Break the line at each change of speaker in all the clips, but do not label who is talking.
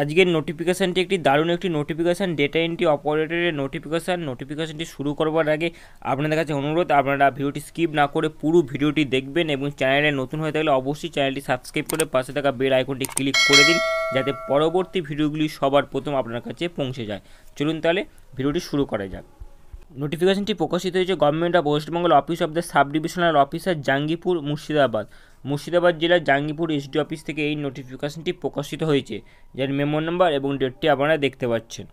আজকের নোটিফিকেশানটি একটি দারুণ একটি নোটিফিকেশান ডেটা এন্ট্রি অপারেটরের নোটিফিকেশান নোটিফিকেশানটি শুরু করবার আগে আপনাদের কাছে অনুরোধ, আপনারা ভিডিওটি স্কিপ না করে পুরো ভিডিওটি দেখবেন এবং চ্যানেলে নতুন হয়ে থাকলে অবশ্যই চ্যানেলটি সাবস্ক্রাইব করে পাশে থাকা বেল আইকনটি ক্লিক করে দিন, যাতে পরবর্তী ভিডিওগুলি সবার প্রথম আপনার কাছে পৌঁছে যায়। চলুন তাহলে ভিডিওটি শুরু করা যাক। নোটিফিকেশনটি প্রকাশিত হয়েছে government of West Bengal office of the sub divisional officer Jangipur Murshidabad. Murshidabad জেলার জাঙ্গিপুর এসডি অফিস থেকে এই নোটিফিকেশনটি প্রকাশিত হয়েছে, যার মেমো নাম্বার এবং ডেটটি আপনারা দেখতে পাচ্ছেন।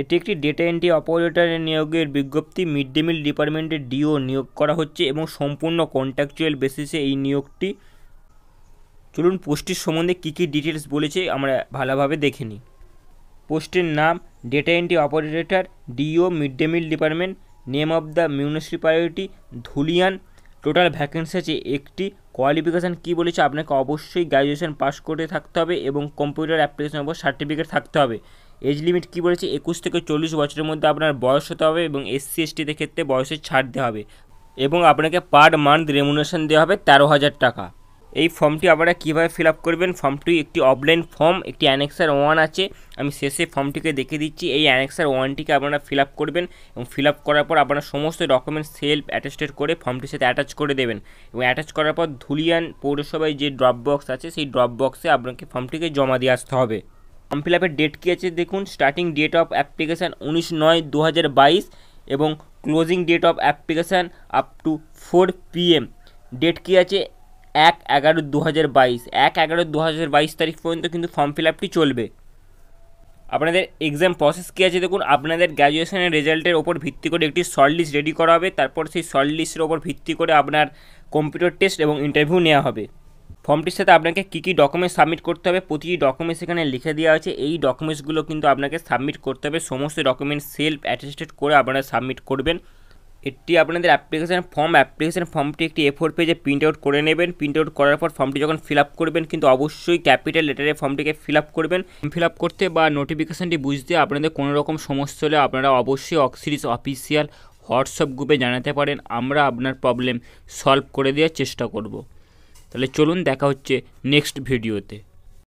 এটি একটি ডেটা এন্ট্রি অপারেটরের নিয়োগের বিজ্ঞপ্তি। মিড ডে মিল ডিপার্টমেন্টের ডিও নিয়োগ করা হচ্ছে এবং সম্পূর্ণ কন্ট্রাকচুয়াল বেসিসে এই নিয়োগটি। চলুন পোস্টটির সম্বন্ধে কী কী ডিটেলস বলেছে আমরা ভালোভাবে দেখে নিই। পোস্টের নাম data entry operator D O mid day meal department name of the municipality Dhulian total vacancy আছে একটি। কোয়ালিফিকেশান কী বলেছে? আপনাকে অবশ্যই গ্র্যাজুয়েশন পাস করে থাকতে হবে এবং কম্পিউটার অ্যাপ্লিকেশন ওপর সার্টিফিকেট থাকতে হবে। এজ লিমিট কী বলেছে? একুশ থেকে চল্লিশ বছরের মধ্যে আপনার বয়স হতে হবে এবং এসসি এসটিদের ক্ষেত্রে বয়সের ছাড় দেওয়া হবে। এবং আপনাকে পার মান্থ রেমুনেশন দেওয়া হবে তেরো হাজার টাকা। এই ফর্মটি আপনারা কীভাবে ফিল আপ করবেন? ফর্মটি একটি অফলাইন ফর্ম, একটি অ্যানেক্সার ওয়ান আছে। আমি শেষে ফর্মটিকে দেখে দিচ্ছি। এই অ্যানেক্সার ওয়ানটিকে আপনারা ফিল আপ করবেন এবং ফিল আপ করার পর আপনারা সমস্ত ডকুমেন্টস সেলফ অ্যাটেস্টেড করে ফর্মটির সাথে অ্যাটাচ করে দেবেন। এবং অ্যাটাচ করার পর ধুলিয়ান পৌরসভায় যে ড্রপ বক্স আছে, সেই ড্রপ বক্সে আপনাকে ফর্মটিকে জমা দিয়ে আসতে হবে। ফর্ম ফিল আপের ডেট কী আছে দেখুন? স্টার্টিং ডেট অফ অ্যাপ্লিকেশান উনিশ নয় দু এবং closing date of application up to four PM date কী আছে? এক এগারো দু হাজার বাইশ, এক এগারো দু হাজার বাইশ তারিখ পর্যন্ত কিন্তু ফর্ম ফিল আপটি চলবে। আপনাদের এক্সাম প্রসেস কী আছে দেখুন, আপনাদের গ্র্যাজুয়েশনের রেজাল্টের ওপর ভিত্তি করে একটি শর্ট লিস্ট রেডি করা হবে, তারপর সেই শর্ট লিস্টের ওপর ভিত্তি করে আপনার কম্পিউটার টেস্ট এবং ইন্টারভিউ নেওয়া হবে। ফর্মটির সাথে আপনাকে কী কী ডকুমেন্টস সাবমিট করতে হবে, প্রতিটি ডকুমেন্টস এখানে লিখে দেওয়া আছে, এই ডকুমেন্টসগুলো কিন্তু আপনাকে সাবমিট করতে হবে, সমস্ত ডকুমেন্টস সেলফ অ্যাটেস্টেড করে আপনারা সাবমিট করবেন। এটি আপনাদের অ্যাপ্লিকেশান ফর্ম অ্যাপ্লিকেশান ফর্মটি একটি এ ফোর পেজে প্রিন্ট আউট করে নেবেন। প্রিন্ট আউট করার পর ফর্মটি যখন ফিল আপ করবেন, কিন্তু অবশ্যই ক্যাপিটাল লেটারে ফর্মটিকে ফিল আপ করবেন। ফিল আপ করতে বা নোটিফিকেশানটি বুঝতে আপনাদের কোনো রকম সমস্যা হলে আপনারা অবশ্যই অক্সিরিজ অফিসিয়াল হোয়াটসঅ্যাপ গ্রুপে জানাতে পারেন। আমরা আপনার প্রবলেম সলভ করে দেওয়ার চেষ্টা করব। তাহলে চলুন, দেখা হচ্ছে নেক্সট ভিডিওতে